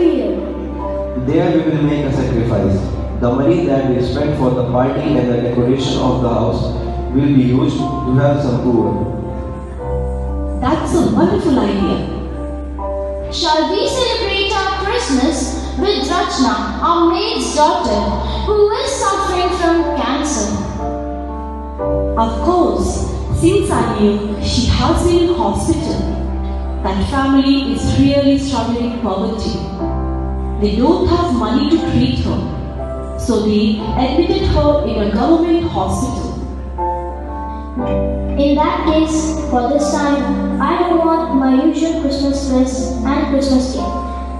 have? There we will make a sacrifice. The money that we spent for the party and the decoration of the house will be used to help some poor. That's a wonderful idea. Shall we celebrate our Christmas with Rachna, our maid's daughter, who is suffering from cancer? Of course, since I knew she has been in hospital, that family is really struggling in poverty. They don't have money to treat her, so they admitted her in a government hospital. In that case, for this time, I don't want my usual Christmas dress and Christmas cake.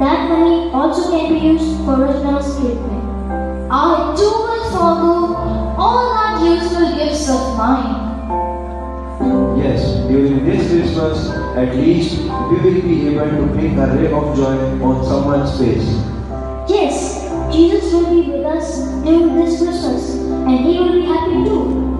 That money also can be used for Rachna's treatment. I too will forego all that useful gifts of mine. During this Christmas, at least we will be able to bring a ray of joy on someone's face. Yes, Jesus will be with us during this Christmas, and he will be happy too.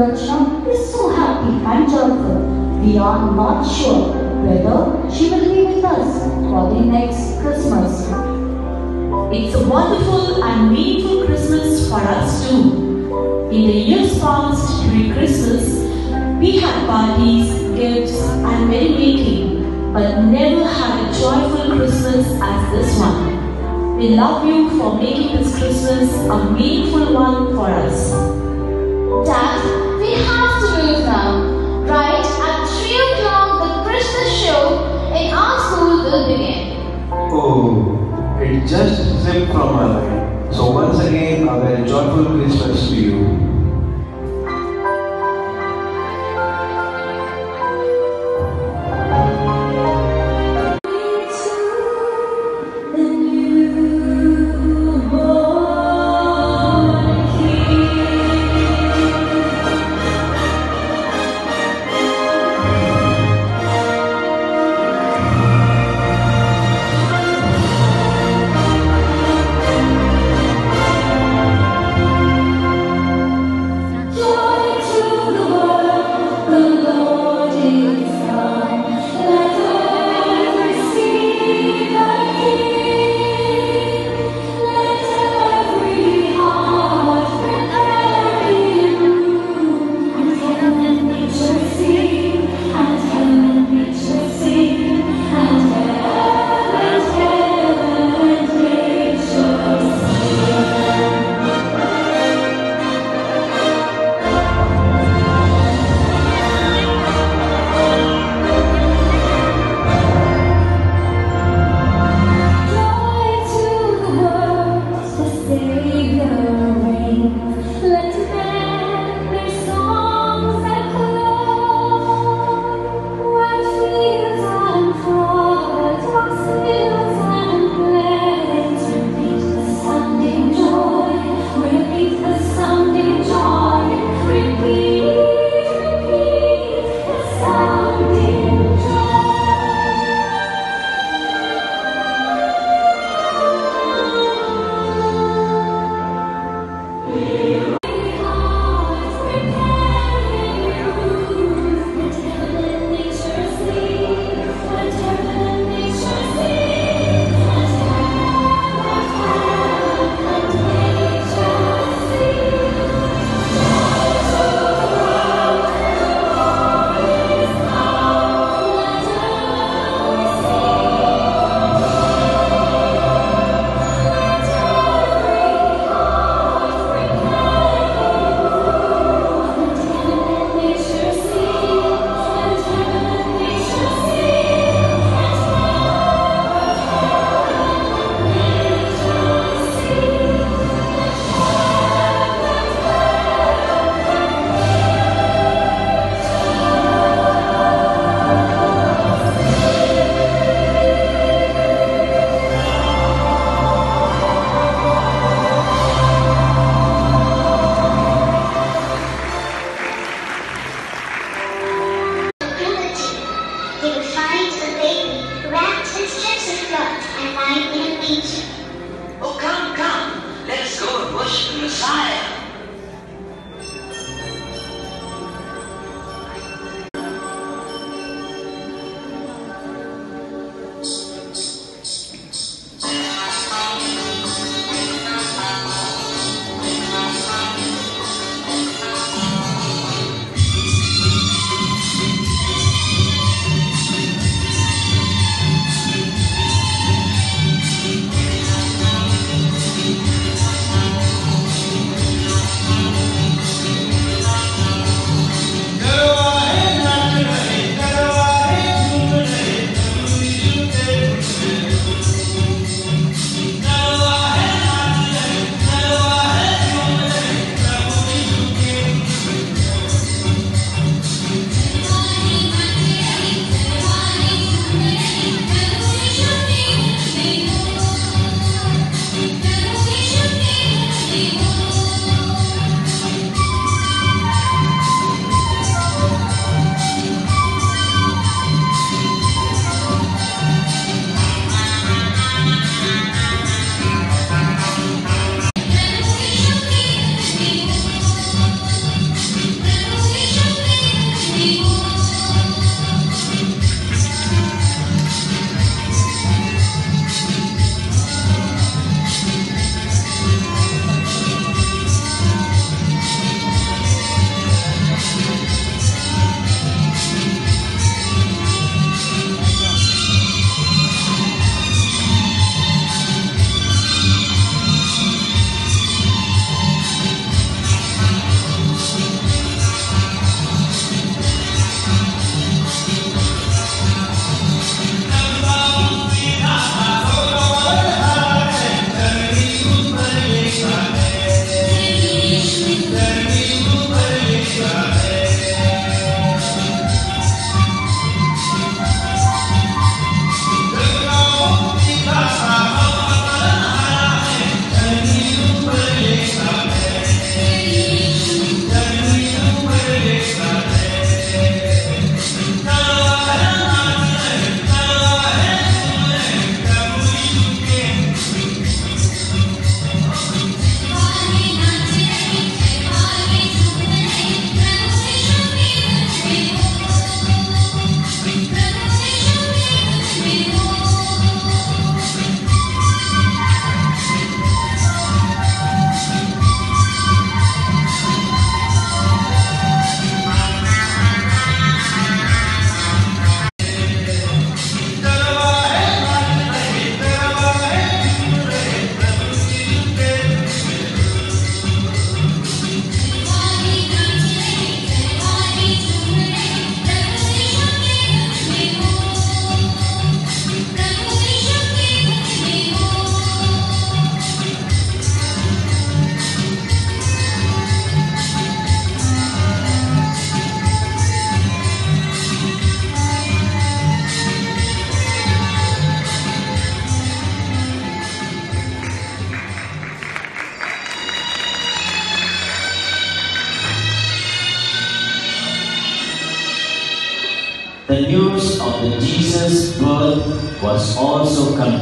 Rachna is so happy and joyful. We are not sure whether she will be with us for the next Christmas. It's a wonderful and meaningful Christmas for us too. In the years past during Christmas, we had parties, gifts, and merrymaking, but never had a joyful Christmas as this one. We love you for making this Christmas a meaningful one for us. Dad, we have to move now. Right at 3 o'clock, the Christmas show in our school will begin. Oh, it just slipped from my mind. So once again, a very joyful Christmas to you.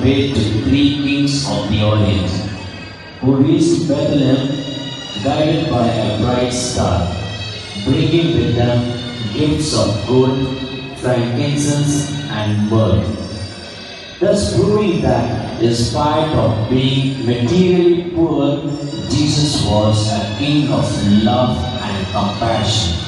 conveyed to three kings of the Orient, who reached Bethlehem guided by a bright star, bringing with them gifts of gold, frankincense, and myrrh, thus proving that despite of being materially poor, Jesus was a king of love and compassion.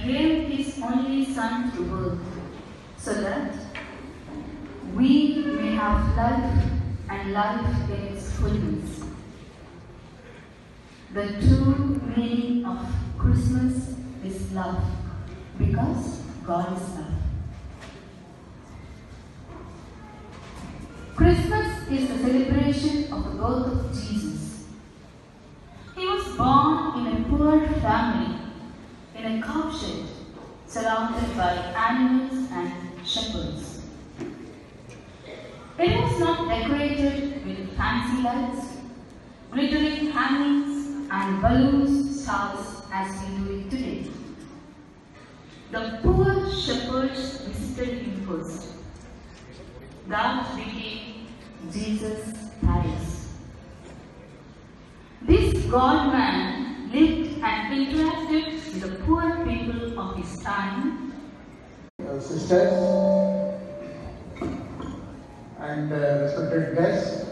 he gave his only Son to world, so that we may have life and life in its fullness. The true meaning of Christmas is love, because God is love. Christmas is the celebration of the birth of Jesus. He was born in a poor family, in a cowshed, surrounded by animals and shepherds. It was not decorated with fancy lights, glittering hangings, and balloons, stars as we do it today. The poor shepherds visited him first. That became Jesus Paris. This God man lived and interacted the poor people of his time sisters and uh, respected guests,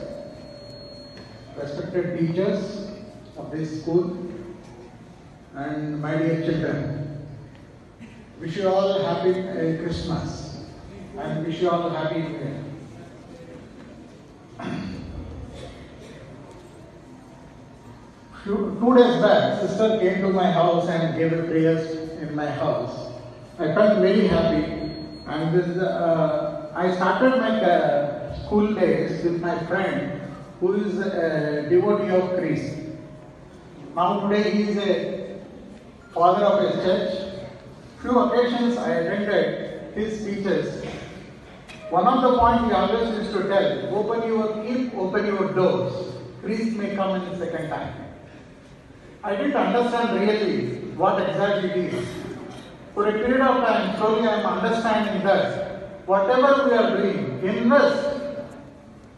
respected teachers of this school, and my dear children. Wish you all a happy uh, Christmas and wish you all a happy New Year. Few- Two days back, sister came to my house and gave a prayers in my house. I felt very happy, and uh, I started my uh, school days with my friend who is a devotee of Christ. Now today he is a father of a church. Few occasions I attended his speeches. One of the points he always used to tell: open your keep, open your doors. Christ may come in the second time. I didn't understand really what exactly it is. For a period of time, slowly I am understanding that whatever we are doing, invest.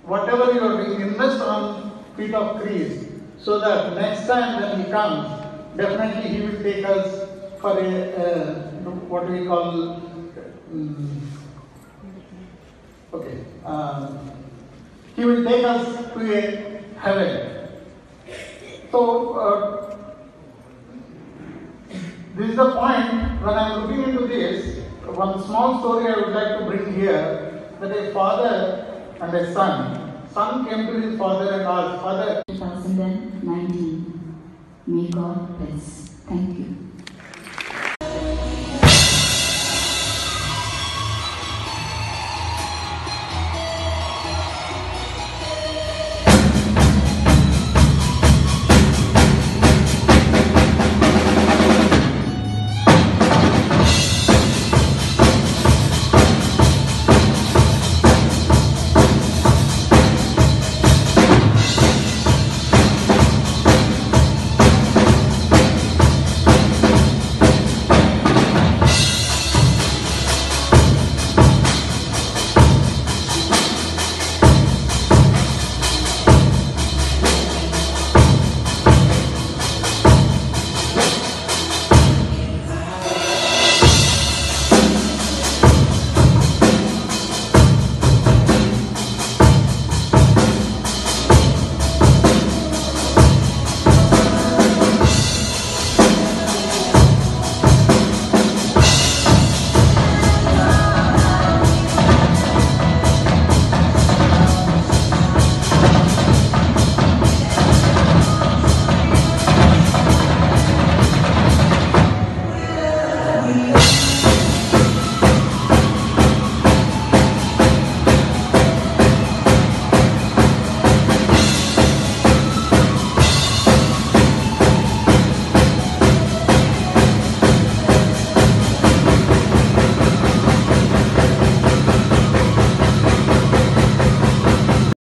Whatever you are doing, invest on feet of Christ, so that next time when He comes, definitely He will take us for a what we call. um, okay, um, He will take us to a heaven. So. Uh, this is the point when I am looking into this. One small story I would like to bring here that a father and a son. Son came to his father and asked, Father, 2019. May God bless. Thank you.